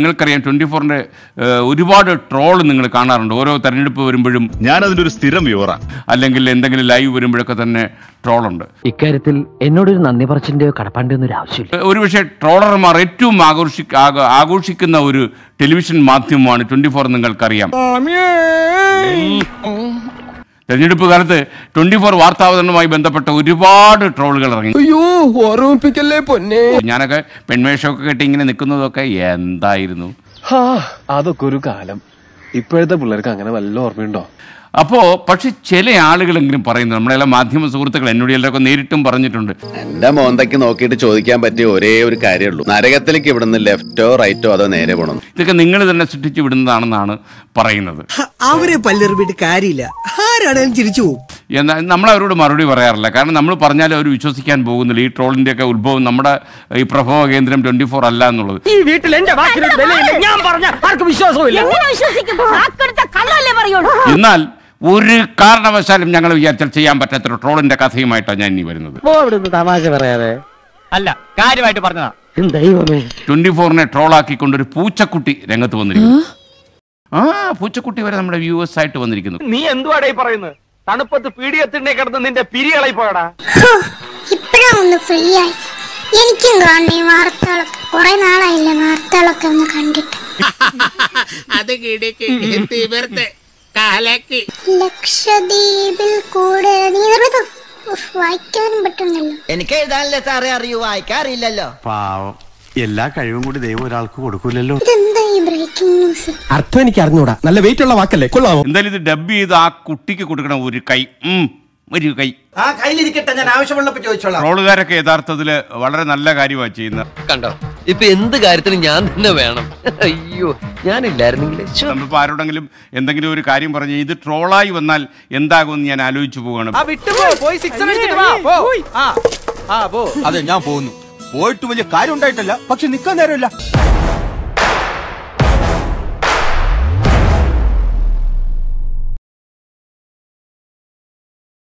നിങ്ങൾക്കറിയാം ട്വന്റി ഫോറിന്റെ ഒരുപാട് ട്രോൾ നിങ്ങൾ കാണാറുണ്ട്. ഓരോ തെരഞ്ഞെടുപ്പ് വരുമ്പോഴും ഞാൻ അതിന്റെ ഒരു സ്ഥിരം വിവറ. അല്ലെങ്കിൽ എന്തെങ്കിലും ലൈവ് വരുമ്പോഴൊക്കെ തന്നെ ട്രോളുണ്ട്. ഇക്കാര്യത്തിൽ എന്നോടൊരു നന്ദി പറച്ചിന്റെയോ കടപ്പാണ്ടിയൊന്നും ഒരു ആവശ്യമില്ല. ഒരുപക്ഷെ ട്രോളർമാർ ഏറ്റവും ആഘോഷി ആഘ- ആഘോഷിക്കുന്ന ഒരു ടെലിവിഷൻ മാധ്യമമാണ് ട്വന്റി ഫോർ നിങ്ങൾക്കറിയാം. തെരഞ്ഞെടുപ്പ് കാലത്ത് ട്വന്റി ഫോർ വാർത്താവതരണവുമായി ബന്ധപ്പെട്ട ഒരുപാട് ട്രോളുകൾ ഇറങ്ങി. അയ്യോ ഓർമ്മിപ്പിക്കല്ലേ പൊന്നെ. ഞാനൊക്കെ പെൺവേഷമൊക്കെ കെട്ടി ഇങ്ങനെ നിൽക്കുന്നതൊക്കെ എന്തായിരുന്നു? അതൊക്കെ ഒരു കാലം. ഇപ്പോഴത്തെ പിള്ളേർക്ക് അങ്ങനെ വല്ല ഓർമ്മയുണ്ടോ? അപ്പോൾ പക്ഷെ ചില ആളുകളെങ്കിലും പറയുന്നു നമ്മളെല്ലാം മാധ്യമ സുഹൃത്തുക്കൾ എന്നോട് എല്ലാവർക്കും നേരിട്ടും പറഞ്ഞിട്ടുണ്ട്. എന്റെ മോന്തയ്ക്ക് നോക്കിയിട്ട് ചോദിക്കാൻ പറ്റിയ ഒരേ ഒരു കാര്യമുള്ളൂ. നരകത്തിലേക്ക് ഇവിടുന്ന് ലെഫ്റ്റോ റൈറ്റോ അതോ നേരെ പോകണം ഇതൊക്കെ നിങ്ങൾ തന്നെ സൃഷ്ടിച്ചു വിടുന്നതാണെന്നാണ് പറയുന്നത്. അവരെ പല്ലെറിവിട്ട് കാര്യമില്ല. ആരാണെങ്കിലും ചിരിച്ചു പോകും എന്നാൽ നമ്മൾ അവരോട് മറുപടി പറയാറില്ല. കാരണം നമ്മൾ പറഞ്ഞാൽ അവർ വിശ്വസിക്കാൻ പോകുന്നില്ല ഈ ട്രോളിന്റെ ഒക്കെ ഉത്ഭവം നമ്മുടെ ഈ പ്രഭവ കേന്ദ്രം ട്വന്റി ഫോർ അല്ല എന്നുള്ളത്. ഈ വീട്ടിൽ എന്റെ ഞാൻ പറഞ്ഞ ആർക്കും വിശ്വാസമില്ല എന്നാൽ ഒരു കാരണവശാലും ഞങ്ങൾ വിചാരിച്ചാൽ ചെയ്യാൻ പറ്റാത്തൊരു ട്രോളിന്റെ കഥയുമായിട്ടാണ് ഞാൻ ഇനി വരുന്നത്. തമാശ പറയാതെ. അല്ല കാര്യമായിട്ട് പറഞ്ഞതാ. ദൈവമേ. ട്വന്റി ഫോറിനെ ട്രോളാക്കിക്കൊണ്ടൊരു പൂച്ചക്കുട്ടി രംഗത്ത് വന്നിരിക്കുന്നു. ആ? പൂച്ചക്കുട്ടി വരെ നമ്മുടെ വ്യൂവേഴ്സ് ആയിട്ട് വന്നിരിക്കുന്നു. നീ എന്തുവാടേ പറയുന്നത്? തണുപ്പത്ത് പീഡിയത്തിന്റെ കിടന്ന് നിന്റെ പിരികളായി പോയടാ ഫ്രീ ആയി. എനിക്കും കാണണേ വാർത്തകളൊക്കെ. കുറെ നാളായില്ലേ വാർത്തകളൊക്കെ ഒന്ന് കണ്ടിട്ട്. ലക്ഷദ്വീപിൽ കൂടെ നീ നിർമ്മിതം വായിക്കാനും പറ്റുന്നില്ല. എനിക്ക് എഴുതാനല്ലേ സാറേ അറിയൂ? വായിക്കാറില്ലല്ലോ. പാവം. എല്ലാ കഴിവും കൂടി ദൈവം ഒരാൾക്ക് കൊടുക്കൂലല്ലോ. അർത്ഥം എനിക്ക് അറിഞ്ഞൂടാ. നല്ല വെയിറ്റ് ഉള്ള വാക്കല്ലേ? കൊള്ളാമോ എന്തായാലും ഇത് ഡബ് ചെയ്ത് ആ കുട്ടിക്ക് കൊടുക്കണ ഒരു കൈ. ഉം, ഒരു കൈ. ആ കയ്യിലിരിക്കട്ടെ ഞാൻ ആവശ്യമുള്ളപ്പോ ചോദിച്ചോളാം. റോളുകാരൊക്കെ യഥാർത്ഥത്തിൽ വളരെ നല്ല കാര്യമാണ് ചെയ്യുന്നത്. കണ്ടോ? ഇപ്പൊ എന്ത് കാര്യത്തിന് ഞാൻ തന്നെ വേണം. അയ്യോ ഞാനില്ലായിരുന്നെങ്കിൽ ആരോടെങ്കിലും എന്തെങ്കിലും ഒരു കാര്യം പറഞ്ഞ് ഇത് ട്രോളായി വന്നാൽ എന്താകുമെന്ന് ഞാൻ ആലോചിച്ചു പോകണം അതെ ഞാൻ പോകുന്നു. പോയിട്ട് വലിയ കാര്യം ഉണ്ടായിട്ടല്ല പക്ഷെ നിക്കാൻ നേരമില്ല.